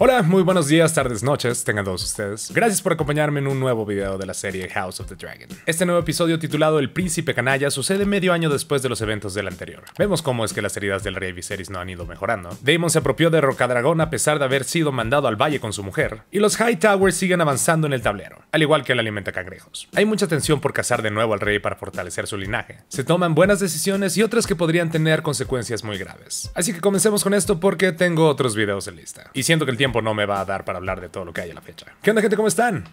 Hola, muy buenos días, tardes, noches, tengan todos ustedes. Gracias por acompañarme en un nuevo video de la serie House of the Dragon. Este nuevo episodio titulado El Príncipe Canalla sucede medio año después de los eventos del anterior. Vemos cómo es que las heridas del rey Viserys no han ido mejorando. Daemon se apropió de Rocadragón a pesar de haber sido mandado al valle con su mujer. Y los High Towers siguen avanzando en el tablero, al igual que el alimenta cangrejos. Hay mucha tensión por cazar de nuevo al rey para fortalecer su linaje. Se toman buenas decisiones y otras que podrían tener consecuencias muy graves. Así que comencemos con esto porque tengo otros videos en lista. Y siento que el tiempo no me va a dar para hablar de todo lo que hay a la fecha. ¿Qué onda gente? ¿Cómo están?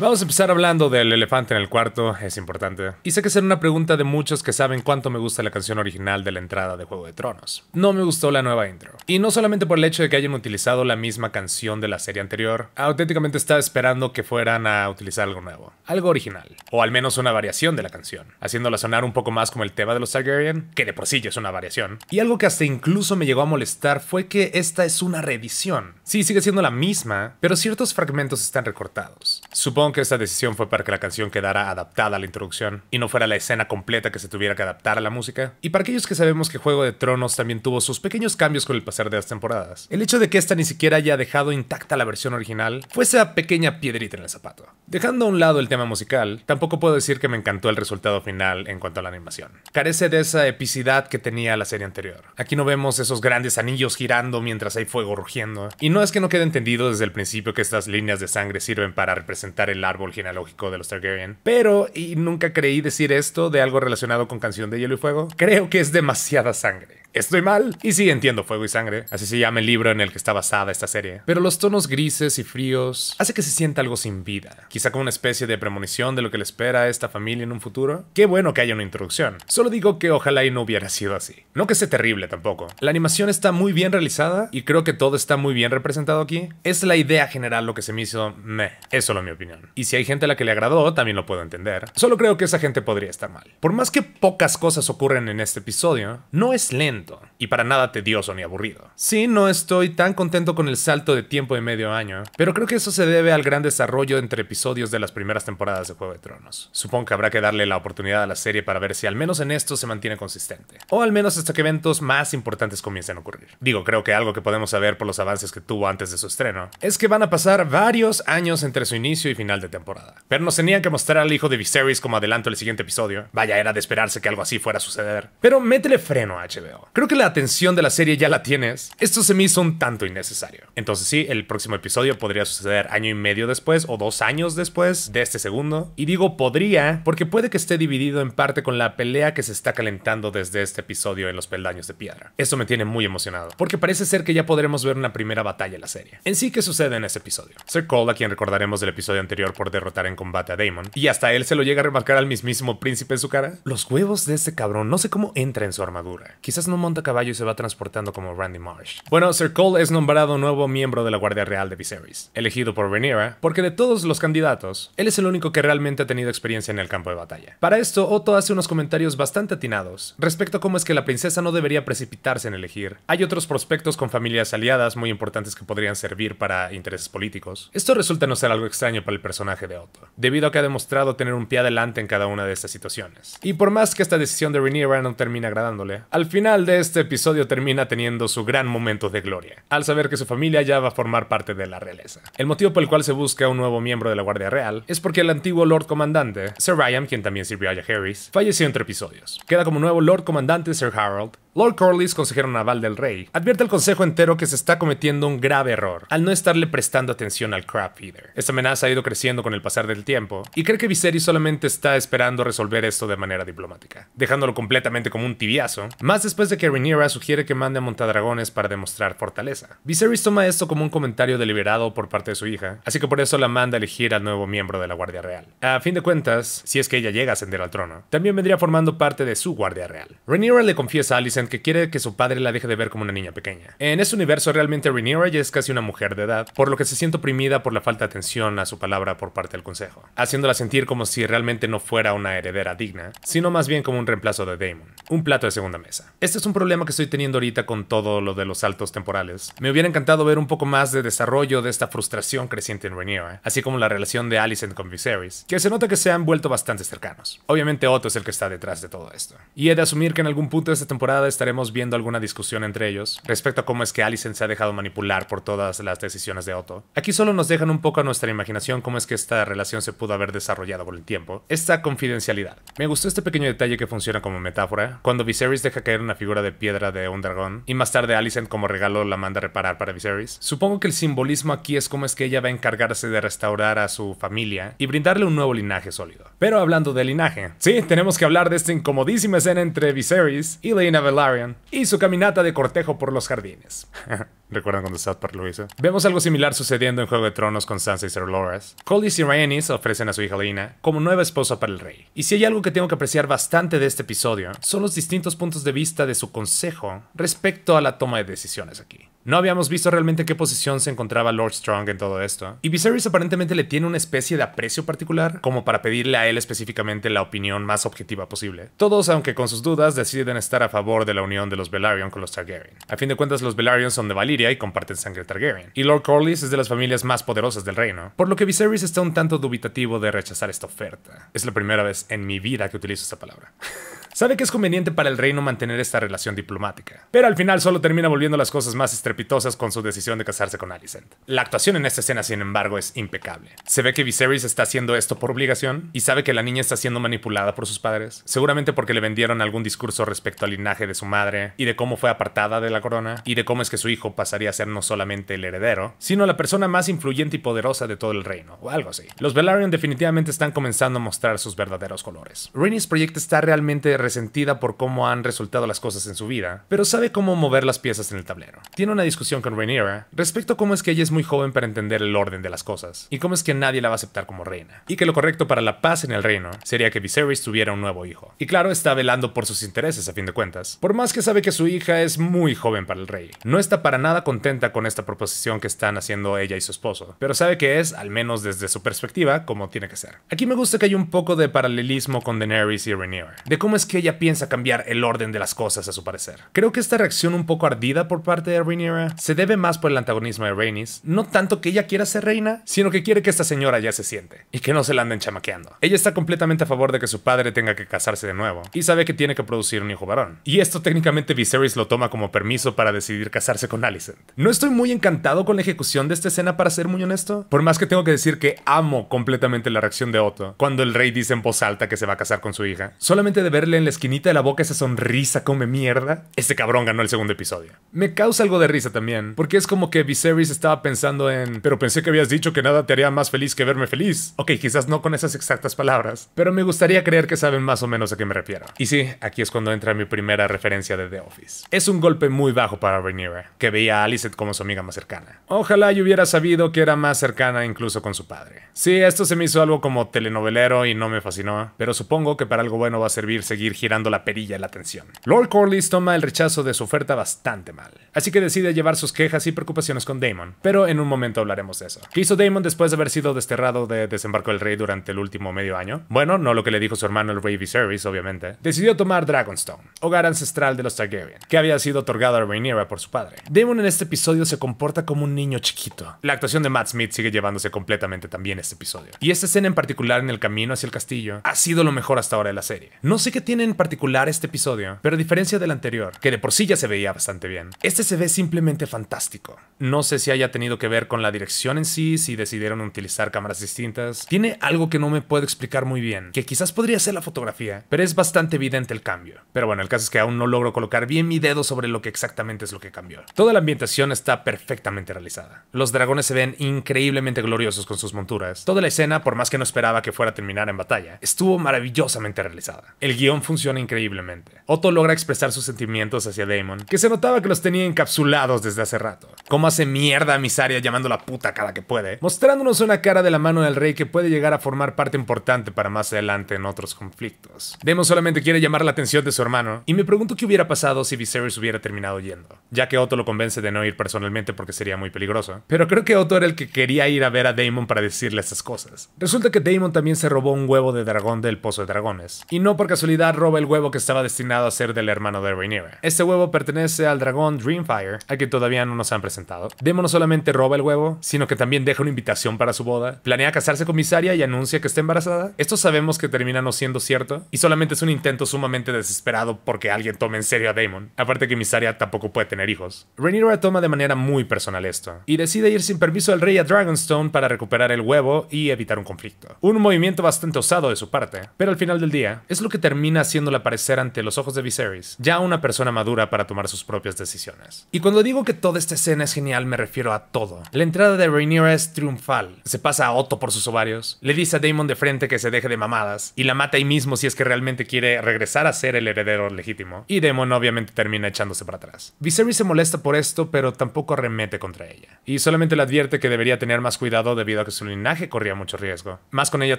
Vamos a empezar hablando del elefante en el cuarto, es importante. Y sé que será una pregunta de muchos que saben cuánto me gusta la canción original de la entrada de Juego de Tronos. No me gustó la nueva intro. Y no solamente por el hecho de que hayan utilizado la misma canción de la serie anterior, auténticamente estaba esperando que fueran a utilizar algo nuevo, algo original, o al menos una variación de la canción, haciéndola sonar un poco más como el tema de los Targaryen, que de por sí ya es una variación. Y algo que hasta incluso me llegó a molestar fue que esta es una reedición. Sí, sigue siendo la misma, pero ciertos fragmentos están recortados. Supongo que esta decisión fue para que la canción quedara adaptada a la introducción y no fuera la escena completa que se tuviera que adaptar a la música. Y para aquellos que sabemos que Juego de Tronos también tuvo sus pequeños cambios con el pasar de las temporadas, el hecho de que esta ni siquiera haya dejado intacta la versión original fue esa pequeña piedrita en el zapato. Dejando a un lado el tema musical, tampoco puedo decir que me encantó el resultado final en cuanto a la animación. Carece de esa epicidad que tenía la serie anterior. Aquí no vemos esos grandes anillos girando mientras hay fuego rugiendo. Y no es que no quede entendido desde el principio que estas líneas de sangre sirven para representar el árbol genealógico de los Targaryen. Pero, y nunca creí decir esto de algo relacionado con Canción de Hielo y Fuego, creo que es demasiada sangre. ¿Estoy mal? Y sí, entiendo Fuego y Sangre, así se llama el libro en el que está basada esta serie. Pero los tonos grises y fríos hace que se sienta algo sin vida, quizá como una especie de premonición de lo que le espera a esta familia en un futuro. Qué bueno que haya una introducción. Solo digo que ojalá y no hubiera sido así. No que sea terrible tampoco. La animación está muy bien realizada y creo que todo está muy bien representado aquí. Es la idea general lo que se me hizo meh. Es solo mi opinión. Y si hay gente a la que le agradó, también lo puedo entender. Solo creo que esa gente podría estar mal. Por más que pocas cosas ocurren en este episodio, no es lento y para nada tedioso ni aburrido. Sí, no estoy tan contento con el salto de tiempo de medio año, pero creo que eso se debe al gran desarrollo entre episodios de las primeras temporadas de Juego de Tronos. Supongo que habrá que darle la oportunidad a la serie para ver si al menos en esto se mantiene consistente, o al menos hasta que eventos más importantes comiencen a ocurrir. Digo, creo que algo que podemos saber por los avances que tuvo antes de su estreno es que van a pasar varios años entre su inicio y final de temporada. Pero nos tenían que mostrar al hijo de Viserys como adelanto el siguiente episodio. Vaya, era de esperarse que algo así fuera a suceder. Pero métele freno a HBO. Creo que la atención de la serie ya la tienes, esto se me hizo un tanto innecesario. Entonces sí, el próximo episodio podría suceder año y medio después o dos años después de este segundo. Y digo podría porque puede que esté dividido en parte con la pelea que se está calentando desde este episodio en los peldaños de piedra. Esto me tiene muy emocionado, porque parece ser que ya podremos ver una primera batalla en la serie. En sí, ¿qué sucede en este episodio? Ser Cole, a quien recordaremos del episodio anterior por derrotar en combate a Daemon, y hasta él se lo llega a remarcar al mismísimo príncipe en su cara. Los huevos de este cabrón, no sé cómo entra en su armadura. Quizás no monta caballo y se va transportando como Randy Marsh. Bueno, Sir Cole es nombrado nuevo miembro de la Guardia Real de Viserys, elegido por Rhaenyra, porque de todos los candidatos, él es el único que realmente ha tenido experiencia en el campo de batalla. Para esto, Otto hace unos comentarios bastante atinados respecto a cómo es que la princesa no debería precipitarse en elegir. Hay otros prospectos con familias aliadas muy importantes que podrían servir para intereses políticos. Esto resulta no ser algo extraño para el personaje de Otto, debido a que ha demostrado tener un pie adelante en cada una de estas situaciones. Y por más que esta decisión de Rhaenyra no termine agradándole, al final este episodio termina teniendo su gran momento de gloria, al saber que su familia ya va a formar parte de la realeza. El motivo por el cual se busca un nuevo miembro de la Guardia Real es porque el antiguo Lord Comandante, Sir Ryan, quien también sirvió a Harris, falleció entre episodios. Queda como nuevo Lord Comandante Sir Harold, Lord Corlys, consejero naval del rey, advierte al consejo entero que se está cometiendo un grave error al no estarle prestando atención al Crab Feeder. Esta amenaza ha ido creciendo con el pasar del tiempo y cree que Viserys solamente está esperando resolver esto de manera diplomática, dejándolo completamente como un tibiazo, más después de que Rhaenyra sugiere que mande a montadragones para demostrar fortaleza. Viserys toma esto como un comentario deliberado por parte de su hija, así que por eso la manda a elegir al nuevo miembro de la Guardia Real. A fin de cuentas, si es que ella llega a ascender al trono, también vendría formando parte de su Guardia Real. Rhaenyra le confiesa a Que quiere que su padre la deje de ver como una niña pequeña. En este universo realmente Rhaenyra ya es casi una mujer de edad, por lo que se siente oprimida por la falta de atención a su palabra por parte del consejo, haciéndola sentir como si realmente no fuera una heredera digna, sino más bien como un reemplazo de Daemon, un plato de segunda mesa. Este es un problema que estoy teniendo ahorita con todo lo de los saltos temporales. Me hubiera encantado ver un poco más de desarrollo de esta frustración creciente en Rhaenyra, así como la relación de Alicent con Viserys, que se nota que se han vuelto bastante cercanos. Obviamente Otto es el que está detrás de todo esto. Y he de asumir que en algún punto de esta temporada estaremos viendo alguna discusión entre ellos respecto a cómo es que Alicent se ha dejado manipular por todas las decisiones de Otto. Aquí solo nos dejan un poco a nuestra imaginación cómo es que esta relación se pudo haber desarrollado con el tiempo. Esta confidencialidad. Me gustó este pequeño detalle que funciona como metáfora, cuando Viserys deja caer una figura de piedra de un dragón y más tarde Alicent como regalo la manda a reparar para Viserys. Supongo que el simbolismo aquí es cómo es que ella va a encargarse de restaurar a su familia y brindarle un nuevo linaje sólido. Pero hablando de linaje, sí, tenemos que hablar de esta incomodísima escena entre Viserys y Lena Velaryon y su caminata de cortejo por los jardines. ¿Recuerdan cuando South Park lo hizo? Vemos algo similar sucediendo en Juego de Tronos con Sansa y Sir Loras. Coldis y Rhaenys ofrecen a su hija Lena como nueva esposa para el rey. Y si hay algo que tengo que apreciar bastante de este episodio, son los distintos puntos de vista de su consejo respecto a la toma de decisiones aquí. No habíamos visto realmente qué posición se encontraba Lord Strong en todo esto, y Viserys aparentemente le tiene una especie de aprecio particular, como para pedirle a él específicamente la opinión más objetiva posible. Todos, aunque con sus dudas, deciden estar a favor de la unión de los Velaryon con los Targaryen. A fin de cuentas, los Velaryon son de Valyria y comparten sangre Targaryen, y Lord Corlys es de las familias más poderosas del reino, por lo que Viserys está un tanto dubitativo de rechazar esta oferta. Es la primera vez en mi vida que utilizo esta palabra. Sabe que es conveniente para el reino mantener esta relación diplomática, pero al final solo termina volviendo las cosas más estrepitosas con su decisión de casarse con Alicent. La actuación en esta escena, sin embargo, es impecable. Se ve que Viserys está haciendo esto por obligación y sabe que la niña está siendo manipulada por sus padres, seguramente porque le vendieron algún discurso respecto al linaje de su madre y de cómo fue apartada de la corona y de cómo es que su hijo pasaría a ser no solamente el heredero, sino la persona más influyente y poderosa de todo el reino, o algo así. Los Velaryon definitivamente están comenzando a mostrar sus verdaderos colores. Rhaenys proyecto está realmente resentida por cómo han resultado las cosas en su vida, pero sabe cómo mover las piezas en el tablero. Tiene una discusión con Rhaenyra respecto a cómo es que ella es muy joven para entender el orden de las cosas, y cómo es que nadie la va a aceptar como reina, y que lo correcto para la paz en el reino sería que Viserys tuviera un nuevo hijo. Y claro, está velando por sus intereses a fin de cuentas, por más que sabe que su hija es muy joven para el rey. No está para nada contenta con esta proposición que están haciendo ella y su esposo, pero sabe que es, al menos desde su perspectiva, como tiene que ser. Aquí me gusta que hay un poco de paralelismo con Daenerys y Rhaenyra, de cómo es que ella piensa cambiar el orden de las cosas a su parecer. Creo que esta reacción un poco ardida por parte de Rhaenyra se debe más por el antagonismo de Rhaenys, no tanto que ella quiera ser reina, sino que quiere que esta señora ya se siente y que no se la anden chamaqueando. Ella está completamente a favor de que su padre tenga que casarse de nuevo y sabe que tiene que producir un hijo varón. Y esto técnicamente Viserys lo toma como permiso para decidir casarse con Alicent. No estoy muy encantado con la ejecución de esta escena para ser muy honesto, por más que tengo que decir que amo completamente la reacción de Otto cuando el rey dice en voz alta que se va a casar con su hija. Solamente de verle en la esquinita de la boca esa sonrisa come mierda, este cabrón ganó el segundo episodio. Me causa algo de risa también, porque es como que Viserys estaba pensando en, pero pensé que habías dicho que nada te haría más feliz que verme feliz. Ok, quizás no con esas exactas palabras, pero me gustaría creer que saben más o menos a qué me refiero. Y sí, aquí es cuando entra mi primera referencia de The Office. Es un golpe muy bajo para Rhaenyra, que veía a Alicent como su amiga más cercana. Ojalá yo hubiera sabido que era más cercana incluso con su padre. Sí, esto se me hizo algo como telenovelero y no me fascinó, pero supongo que para algo bueno va a servir seguir girando la perilla de la atención. Lord Corlys toma el rechazo de su oferta bastante mal, así que decide llevar sus quejas y preocupaciones con Daemon, pero en un momento hablaremos de eso. ¿Qué hizo Daemon después de haber sido desterrado de Desembarco del Rey durante el último medio año? Bueno, no lo que le dijo su hermano el rey Viserys, obviamente. Decidió tomar Dragonstone, hogar ancestral de los Targaryen, que había sido otorgado a Rhaenyra por su padre. Daemon en este episodio se comporta como un niño chiquito. La actuación de Matt Smith sigue llevándose completamente también este episodio. Y esta escena en particular en el camino hacia el castillo ha sido lo mejor hasta ahora de la serie. No sé qué tiene en particular este episodio, pero a diferencia del anterior, que de por sí ya se veía bastante bien, este se ve simplemente fantástico. No sé si haya tenido que ver con la dirección en sí, si decidieron utilizar cámaras distintas. Tiene algo que no me puedo explicar muy bien, que quizás podría ser la fotografía, pero es bastante evidente el cambio. Pero bueno, el caso es que aún no logro colocar bien mi dedo sobre lo que exactamente es lo que cambió. Toda la ambientación está perfectamente realizada. Los dragones se ven increíblemente gloriosos con sus monturas. Toda la escena, por más que no esperaba que fuera a terminar en batalla, estuvo maravillosamente realizada. El guion funciona increíblemente. Otto logra expresar sus sentimientos hacia Damon, que se notaba que los tenía encapsulados desde hace rato. Cómo hace mierda a Misaria llamando la puta cada que puede, mostrándonos una cara de la mano del rey que puede llegar a formar parte importante para más adelante en otros conflictos. Damon solamente quiere llamar la atención de su hermano, y me pregunto qué hubiera pasado si Viserys hubiera terminado yendo, ya que Otto lo convence de no ir personalmente porque sería muy peligroso. Pero creo que Otto era el que quería ir a ver a Damon para decirle estas cosas. Resulta que Damon también se robó un huevo de dragón del Pozo de Dragones, y no por casualidad roba el huevo que estaba destinado a ser del hermano de Rhaenyra. Este huevo pertenece al dragón Dreamfire, al que todavía no nos han presentado. Demo no solamente roba el huevo, sino que también deja una invitación para su boda, planea casarse con Misaria y anuncia que está embarazada. Esto sabemos que termina no siendo cierto, y solamente es un intento sumamente desesperado porque alguien tome en serio a Damon. Aparte que Misaria tampoco puede tener hijos. Rhaenyra toma de manera muy personal esto, y decide ir sin permiso del rey a Dragonstone para recuperar el huevo y evitar un conflicto. Un movimiento bastante osado de su parte, pero al final del día, es lo que termina haciéndola aparecer ante los ojos de Viserys, ya una persona madura para tomar sus propias decisiones. Y cuando digo que toda esta escena es genial, me refiero a todo. La entrada de Rhaenyra es triunfal, se pasa a Otto por sus ovarios, le dice a Daemon de frente que se deje de mamadas, y la mata ahí mismo si es que realmente quiere regresar a ser el heredero legítimo, y Daemon obviamente termina echándose para atrás. Viserys se molesta por esto, pero tampoco remete contra ella, y solamente le advierte que debería tener más cuidado debido a que su linaje corría mucho riesgo, más con ella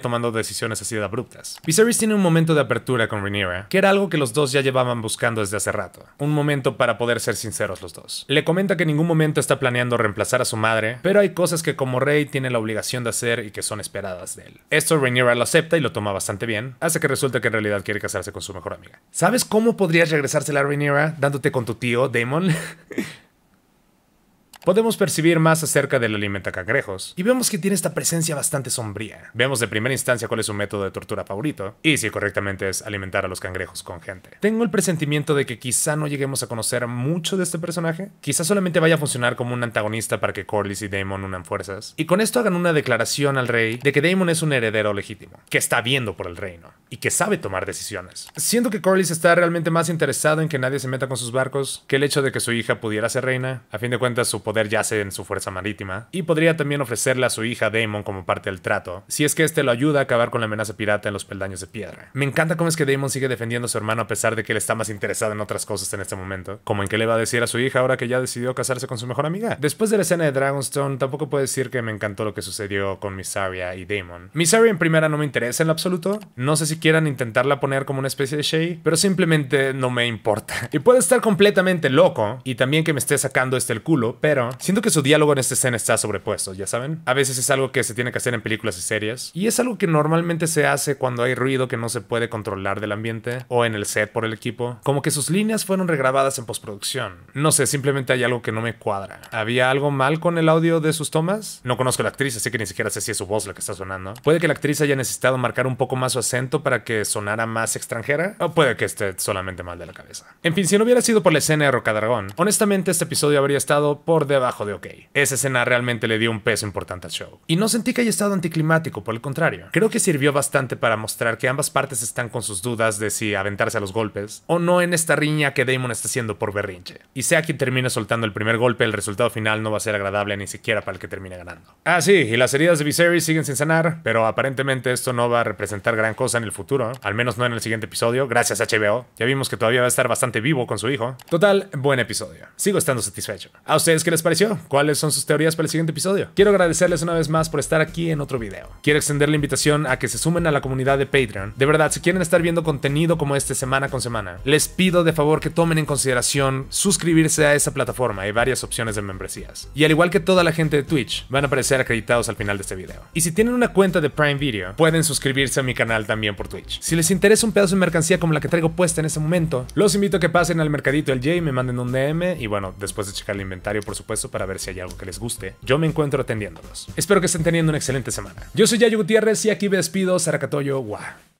tomando decisiones así de abruptas. Viserys tiene un momento de apertura con Rhaenyra, que era algo que los dos ya llevaban buscando desde hace rato, un momento para poder ser sinceros los dos. Le comenta que en ningún momento está planeando reemplazar a su madre, pero hay cosas que como rey tiene la obligación de hacer y que son esperadas de él. Esto Rhaenyra lo acepta y lo toma bastante bien, hasta que resulta que en realidad quiere casarse con su mejor amiga. ¿Sabes cómo podrías regresársela a Rhaenyra dándote con tu tío, Daemon? podemos percibir más acerca del alimenta cangrejos, y vemos que tiene esta presencia bastante sombría. Vemos de primera instancia cuál es su método de tortura favorito, y si correctamente es alimentar a los cangrejos con gente. Tengo el presentimiento de que quizá no lleguemos a conocer mucho de este personaje, quizá solamente vaya a funcionar como un antagonista para que Corlys y Daemon unan fuerzas, y con esto hagan una declaración al rey de que Daemon es un heredero legítimo, que está viendo por el reino, y que sabe tomar decisiones. Siento que Corlys está realmente más interesado en que nadie se meta con sus barcos que el hecho de que su hija pudiera ser reina, a fin de cuentas su poder yace en su fuerza marítima, y podría también ofrecerle a su hija Daemon como parte del trato, si es que este lo ayuda a acabar con la amenaza pirata en los peldaños de piedra. Me encanta cómo es que Daemon sigue defendiendo a su hermano a pesar de que él está más interesado en otras cosas en este momento, como en que le va a decir a su hija ahora que ya decidió casarse con su mejor amiga. Después de la escena de Dragonstone, tampoco puedo decir que me encantó lo que sucedió con Misaria y Daemon. Misaria en primera no me interesa en lo absoluto, no sé si quieran intentarla poner como una especie de Shay, pero simplemente no me importa. Y puede estar completamente loco, y también que me esté sacando este el culo, pero siento que su diálogo en esta escena está sobrepuesto, ya saben. A veces es algo que se tiene que hacer en películas y series, y es algo que normalmente se hace cuando hay ruido que no se puede controlar del ambiente o en el set por el equipo. Como que sus líneas fueron regrabadas en postproducción. No sé, simplemente hay algo que no me cuadra. ¿Había algo mal con el audio de sus tomas? No conozco a la actriz, así que ni siquiera sé si es su voz la que está sonando. Puede que la actriz haya necesitado marcar un poco más su acento para que sonara más extranjera, o puede que esté solamente mal de la cabeza. En fin, si no hubiera sido por la escena de Rocadragón, honestamente este episodio habría estado por debajo de ok. Esa escena realmente le dio un peso importante al show. Y no sentí que haya estado anticlimático, por el contrario. Creo que sirvió bastante para mostrar que ambas partes están con sus dudas de si aventarse a los golpes o no en esta riña que Damon está haciendo por berrinche. Y sea quien termine soltando el primer golpe, el resultado final no va a ser agradable ni siquiera para el que termine ganando. Ah, sí, y las heridas de Viserys siguen sin sanar, pero aparentemente esto no va a representar gran cosa en el futuro, al menos no en el siguiente episodio, gracias a HBO. Ya vimos que todavía va a estar bastante vivo con su hijo. Total, buen episodio. Sigo estando satisfecho. ¿A ustedes qué les pareció? ¿Cuáles son sus teorías para el siguiente episodio? Quiero agradecerles una vez más por estar aquí en otro video. Quiero extender la invitación a que se sumen a la comunidad de Patreon. De verdad, si quieren estar viendo contenido como este semana con semana, les pido de favor que tomen en consideración suscribirse a esa plataforma. Hay varias opciones de membresías. Y al igual que toda la gente de Twitch, van a aparecer acreditados al final de este video. Y si tienen una cuenta de Prime Video, pueden suscribirse a mi canal también por Twitch. Si les interesa un pedazo de mercancía como la que traigo puesta en este momento, los invito a que pasen al mercadito del J me manden un DM y bueno, después de checar el inventario por supuesto para ver si hay algo que les guste, yo me encuentro atendiéndolos. Espero que estén teniendo una excelente semana. Yo soy Yayo Gutiérrez y aquí me despido, Saracatoyo, guau.